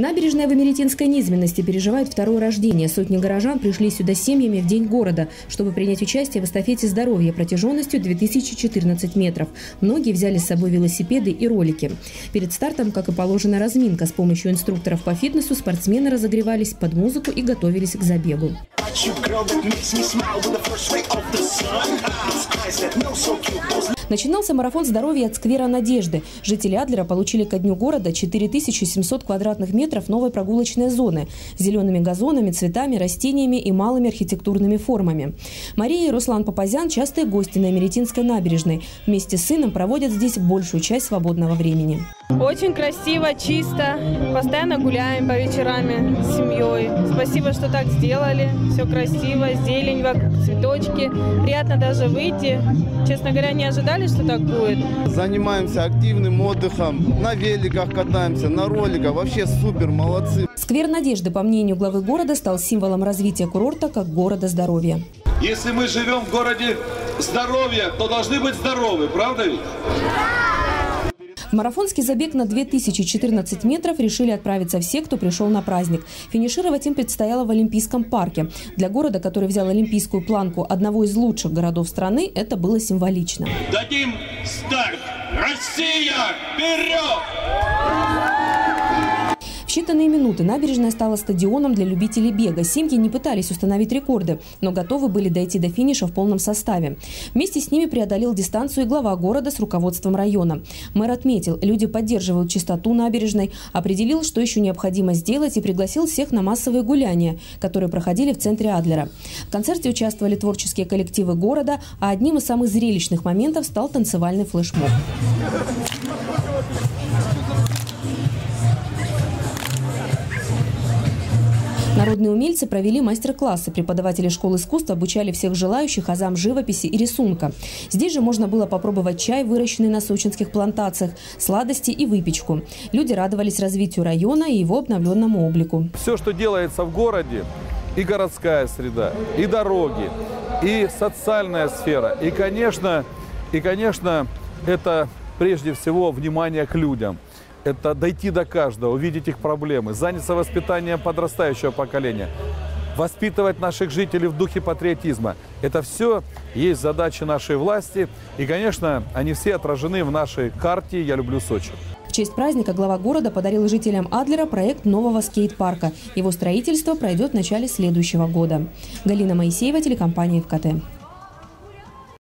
Набережная в Америтинской низменности переживает второе рождение. Сотни горожан пришли сюда семьями в День города, чтобы принять участие в эстафете здоровья протяженностью 2014 метров. Многие взяли с собой велосипеды и ролики. Перед стартом, как и положено, разминка. С помощью инструкторов по фитнесу спортсмены разогревались под музыку и готовились к забегу. Начинался марафон здоровья от сквера Надежды. Жители Адлера получили ко дню города 4700 квадратных метров новой прогулочной зоны с зелеными газонами, цветами, растениями и малыми архитектурными формами. Мария и Руслан Папазян – частые гости на Америтинской набережной. Вместе с сыном проводят здесь большую часть свободного времени. Очень красиво, чисто. Постоянно гуляем по вечерами с семьей. Спасибо, что так сделали. Все красиво, зелень вокруг, цветочки. Приятно даже выйти. Честно говоря, не ожидали, что так будет. Занимаемся активным отдыхом. На великах катаемся, на роликах. Вообще супер, молодцы. Сквер Надежды, по мнению главы города, стал символом развития курорта как города здоровья. Если мы живем в городе здоровья, то должны быть здоровы, правда ведь? В марафонский забег на 2014 метров решили отправиться все, кто пришел на праздник. Финишировать им предстояло в Олимпийском парке. Для города, который взял олимпийскую планку одного из лучших городов страны, это было символично. Дадим старт! Россия! Вперед! В считанные минуты набережная стала стадионом для любителей бега. Семьи не пытались установить рекорды, но готовы были дойти до финиша в полном составе. Вместе с ними преодолел дистанцию и глава города с руководством района. Мэр отметил, люди поддерживают чистоту набережной, определил, что еще необходимо сделать и пригласил всех на массовые гуляния, которые проходили в центре Адлера. В концерте участвовали творческие коллективы города, а одним из самых зрелищных моментов стал танцевальный флешмоб. Народные умельцы провели мастер-классы. Преподаватели школ искусств обучали всех желающих азам живописи и рисунка. Здесь же можно было попробовать чай, выращенный на сочинских плантациях, сладости и выпечку. Люди радовались развитию района и его обновленному облику. Все, что делается в городе, и городская среда, и дороги, и социальная сфера, и, конечно, и, конечно, это прежде всего внимание к людям – это дойти до каждого, увидеть их проблемы, заняться воспитанием подрастающего поколения, воспитывать наших жителей в духе патриотизма. Это все есть задачи нашей власти. И, конечно, они все отражены в нашей карте «Я люблю Сочи». В честь праздника глава города подарил жителям Адлера проект нового скейт-парка. Его строительство пройдет в начале следующего года. Галина Моисеева, телекомпания ВКТ.